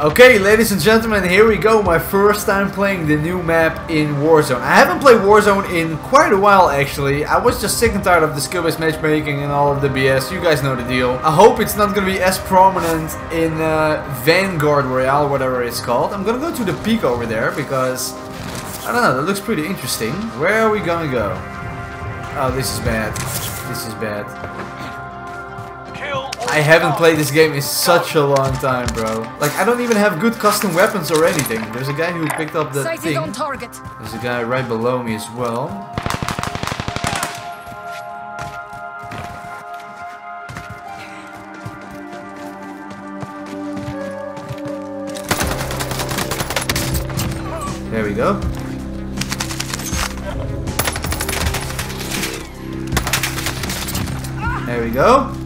Okay, ladies and gentlemen, here we go. My first time playing the new map in Warzone. I haven't played Warzone in quite a while, actually. I was just sick and tired of the skill-based matchmaking and all of the BS. You guys know the deal. I hope it's not going to be as prominent in uh, Vanguard Royale, whatever it's called. I'm going to go to the peak over there because... I don't know, that looks pretty interesting. Where are we going to go? Oh, this is bad. This is bad. I haven't played this game in such a long time, bro. Like, I don't even have good custom weapons or anything. There's a guy who picked up the Sighted thing. on target. There's a guy right below me as well. There we go. There we go.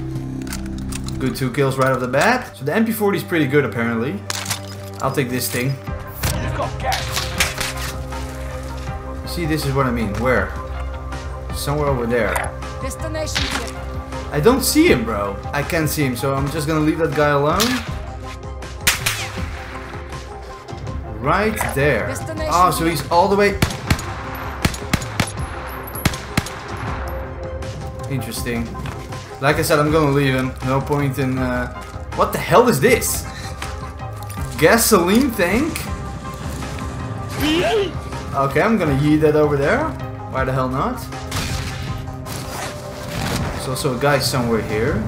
Good two kills right off the bat. So the MP40 is pretty good apparently. I'll take this thing. You've got gas. See, this is what I mean. Where? Somewhere over there. Destination here. I don't see him, bro. I can't see him, so I'm just gonna leave that guy alone. Right there. Oh, so he's all the way... Interesting. Like I said, I'm gonna leave him. No point in... Uh... What the hell is this? Gasoline tank? Okay, I'm gonna yeet that over there. Why the hell not? There's also a guy somewhere here.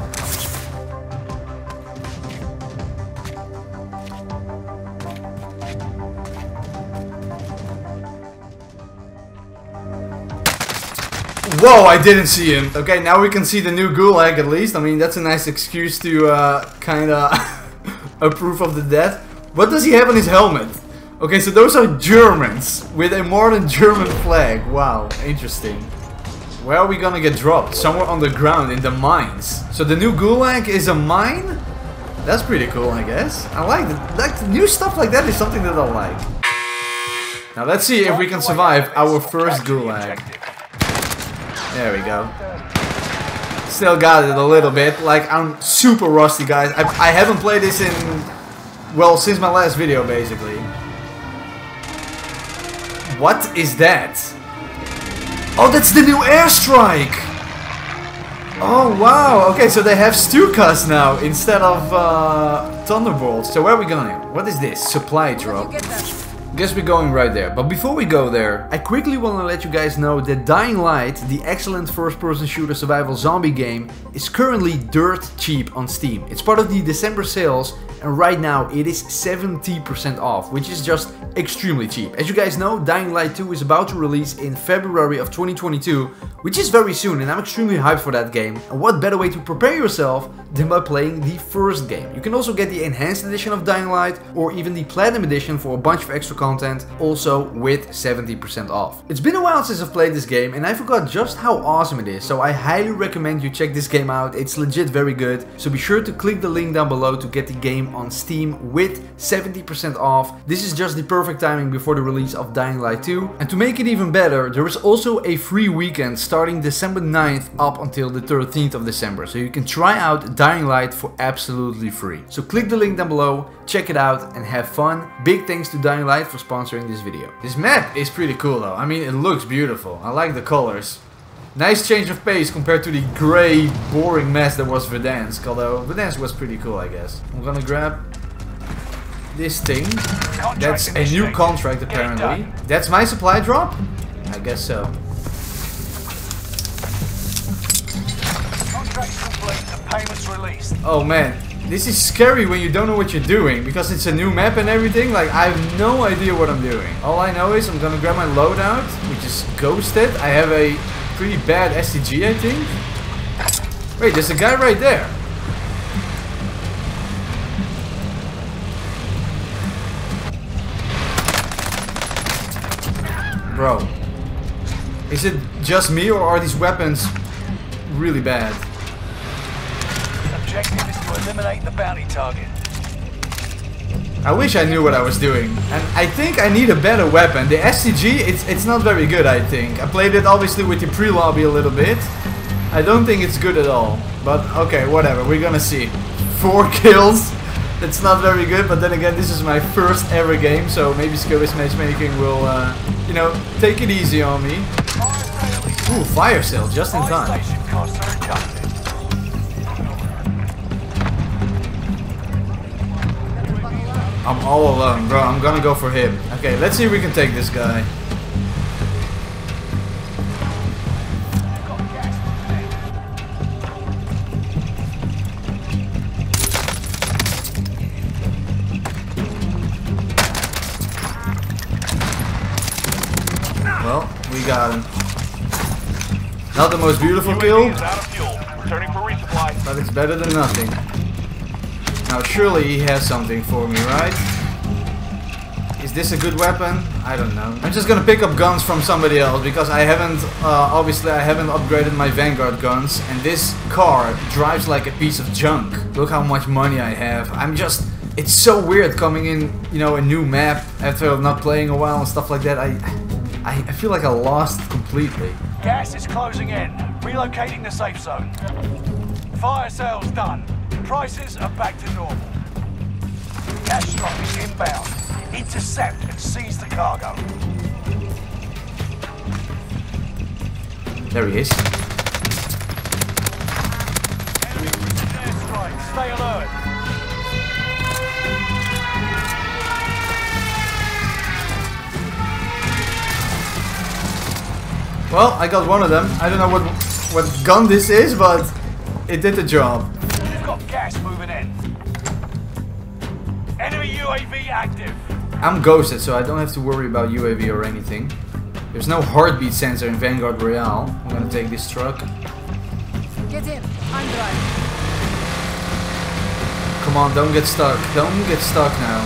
Whoa, I didn't see him. Okay, now we can see the new gulag at least. I mean, that's a nice excuse to uh, kind of approve of the death. What does he have on his helmet? Okay, so those are Germans with a modern German flag. Wow, interesting. Where are we gonna get dropped? Somewhere on the ground in the mines. So the new gulag is a mine? That's pretty cool, I guess. I like it. Like new stuff like that is something that I like. Now let's see if we can survive our first gulag. There we go. Still got it a little bit. Like I'm super rusty, guys. I, I haven't played this in well since my last video, basically. What is that? Oh, that's the new airstrike! Oh, wow. Okay, so they have Stukas now instead of uh, Thunderbolts. So where are we going? What is this? Supply drop. Guess we're going right there. But before we go there, I quickly want to let you guys know that Dying Light, the excellent first-person shooter survival zombie game, is currently dirt cheap on Steam. It's part of the December sales and right now it is 70% off, which is just extremely cheap. As you guys know, Dying Light 2 is about to release in February of 2022, which is very soon and I'm extremely hyped for that game. And what better way to prepare yourself than by playing the first game. You can also get the enhanced edition of Dying Light or even the platinum edition for a bunch of extra content, also with 70% off. It's been a while since I've played this game and I forgot just how awesome it is, so I highly recommend you check this game out. It's legit very good, so be sure to click the link down below to get the game on Steam with 70% off. This is just the perfect timing before the release of Dying Light 2. And to make it even better, there is also a free weekend starting December 9th up until the 13th of December. So you can try out Dying Light for absolutely free. So click the link down below, check it out and have fun. Big thanks to Dying Light for sponsoring this video. This map is pretty cool though. I mean, it looks beautiful. I like the colors. Nice change of pace compared to the grey, boring mess that was Verdansk. Although Verdansk was pretty cool, I guess. I'm gonna grab this thing. That's a new contract, apparently. That's my supply drop? I guess so. Contract's complete and payments released. Oh man, this is scary when you don't know what you're doing because it's a new map and everything. Like, I have no idea what I'm doing. All I know is I'm gonna grab my loadout, which is ghosted. I have a pretty bad STG, I think. Wait, there's a guy right there. Bro, is it just me or are these weapons really bad? Objective is to eliminate the bounty target. I wish I knew what I was doing. And I think I need a better weapon. The STG, it's, it's not very good, I think. I played it obviously with the pre-lobby a little bit. I don't think it's good at all. But okay, whatever. We're gonna see. Four kills. it's not very good, but then again, this is my first ever game, so maybe Skills Matchmaking will, uh, you know, take it easy on me. Ooh, fire sale, just in time. I'm all alone, bro. I'm gonna go for him. Okay, let's see if we can take this guy. Got gas moving in. Well, we got him. Not the most beautiful kill, is out of fuel. Returning for resupply. but it's better than nothing. Now, surely he has something for me, right? Is this a good weapon? I don't know. I'm just gonna pick up guns from somebody else because I haven't, uh, obviously I haven't upgraded my Vanguard guns and this car drives like a piece of junk. Look how much money I have. I'm just, it's so weird coming in, you know, a new map after not playing a while and stuff like that. I, I, I feel like I lost completely. Gas is closing in. Relocating the safe zone. Fire sales done. Prices are back to normal. Cash drop is inbound. Intercept and seize the cargo. There he is. Enemy precision airstrike. Stay alert. Well, I got one of them. I don't know what what gun this is, but it did the job. We've got gas moving in. Enemy UAV active. I'm ghosted, so I don't have to worry about UAV or anything. There's no heartbeat sensor in Vanguard Royale. I'm gonna take this truck. Get in. I'm driving. Come on, don't get stuck. Don't get stuck now.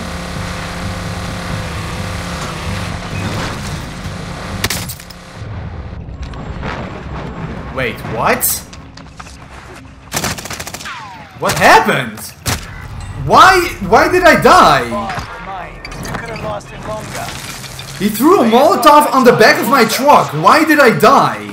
Wait, what? What happened? Why? Why did I die? He threw a Molotov on the back of my truck. Why did I die?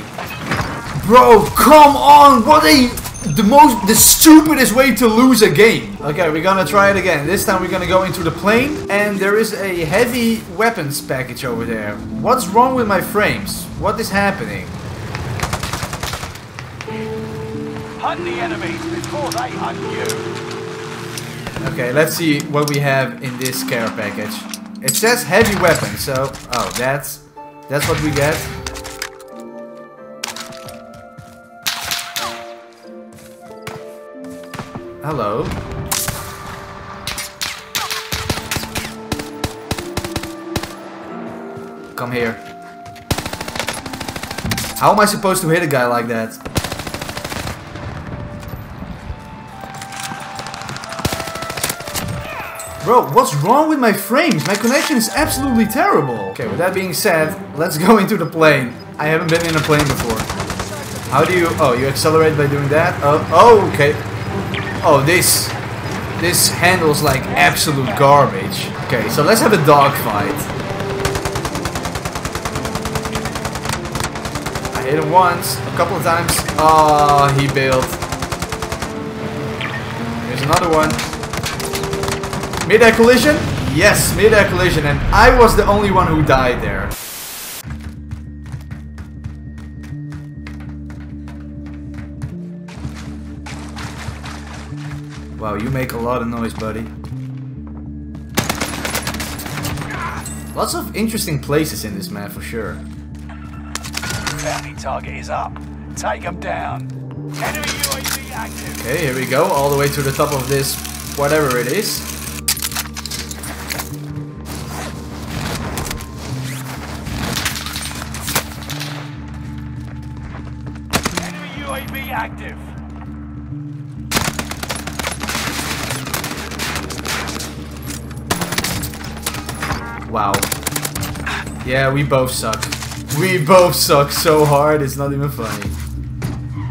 Bro, come on! What a the most the stupidest way to lose a game. Okay, we're gonna try it again. This time we're gonna go into the plane, and there is a heavy weapons package over there. What's wrong with my frames? What is happening? Hunt the enemies before they hunt you. Okay, let's see what we have in this care package. It says heavy weapon, so oh, that's that's what we get. Hello. Come here. How am I supposed to hit a guy like that? Bro, what's wrong with my frames? My connection is absolutely terrible. Okay, with that being said, let's go into the plane. I haven't been in a plane before. How do you... Oh, you accelerate by doing that? Oh, oh okay. Oh, this... This handles like absolute garbage. Okay, so let's have a dogfight. I hit him once, a couple of times. Oh, he bailed. Here's another one. Mid-air collision? Yes, mid-air collision, and I was the only one who died there. Wow, you make a lot of noise, buddy. Lots of interesting places in this map for sure. Bounty target is up. Take them down. Enemy UAV active. Okay, here we go, all the way to the top of this, whatever it is. UAV active. Wow. Yeah, we both suck. We both suck so hard, it's not even funny.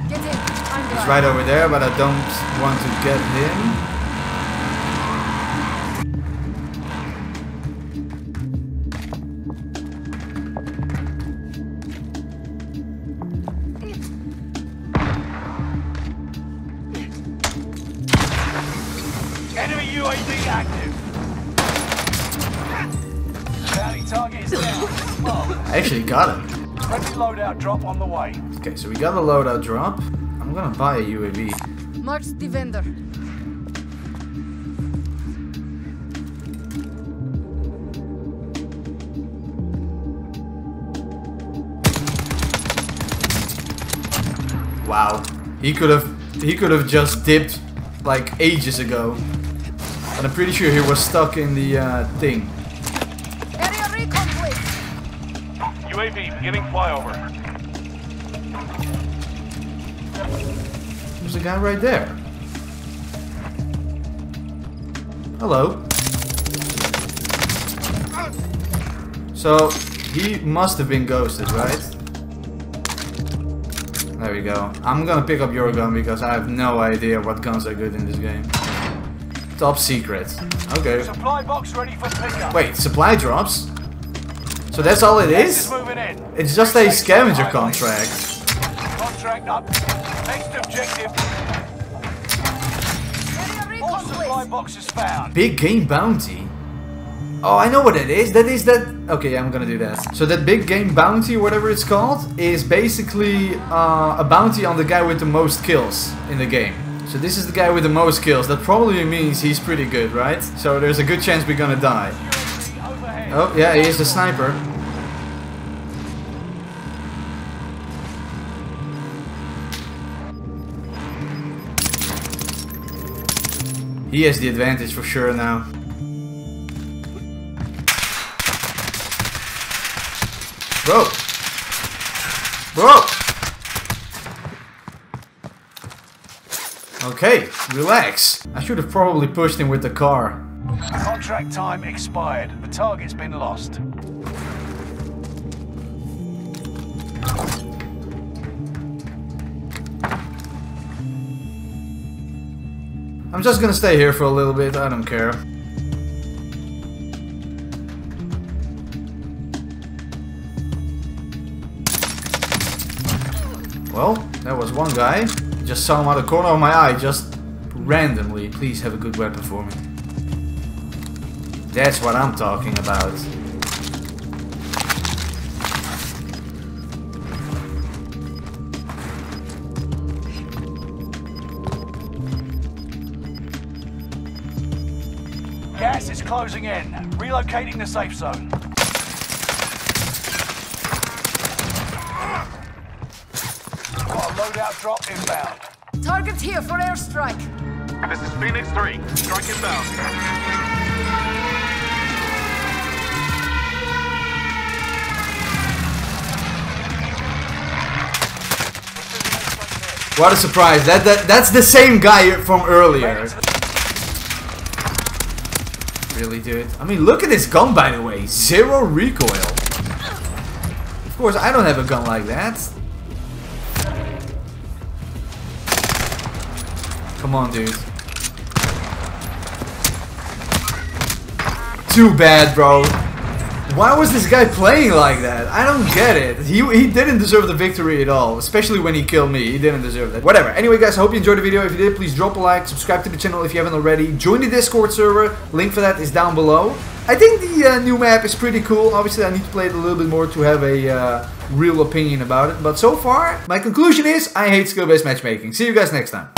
Get in. I'm He's right over there, but I don't want to get him. UAV active. Bounty target is down. I actually got it. Friendly loadout drop on the way. Okay, so we got a loadout drop. I'm gonna buy a UAV. March the vendor. Wow. He could have he could have just dipped like ages ago. But I'm pretty sure he was stuck in the uh, thing. Area recon, please. UAV beginning flyover. There's a guy right there. Hello. So, he must have been ghosted, right? There we go. I'm gonna pick up your gun because I have no idea what guns are good in this game. Top secret. Okay. Supply box ready for pickup. Wait, supply drops? So that's all it is? Is? is moving in. It's just a scavenger contract. Contract up. Next objective. All supply boxes found. Big game bounty. Oh, I know what it is. That is that. Okay, yeah, I'm gonna do that. So that big game bounty, whatever it's called, is basically uh, a bounty on the guy with the most kills in the game. So this is the guy with the most kills. That probably means he's pretty good, right? So there's a good chance we're gonna die. Oh yeah, he is the sniper. He has the advantage for sure now. Bro! Bro! Okay, relax. I should have probably pushed him with the car. Contract time expired. The target's been lost. I'm just gonna stay here for a little bit, I don't care. Well, that was one guy. Just saw him out of the corner of my eye, just randomly. Please have a good weapon for me. That's what I'm talking about. Gas is closing in. Relocating the safe zone. Got drop inbound. Target here for airstrike. This is Phoenix 3. Strike inbound. What a surprise. That, that That's the same guy from earlier. Ready to the- Really, dude? I mean, look at this gun, by the way. Zero recoil. Of course, I don't have a gun like that. Come on, dude. Too bad, bro. Why was this guy playing like that? I don't get it. He, he didn't deserve the victory at all. Especially when he killed me. He didn't deserve that. Whatever. Anyway, guys, I hope you enjoyed the video. If you did, please drop a like. Subscribe to the channel if you haven't already. Join the Discord server. Link for that is down below. I think the uh, new map is pretty cool. Obviously, I need to play it a little bit more to have a uh, real opinion about it. But so far, my conclusion is I hate skill-based matchmaking. See you guys next time.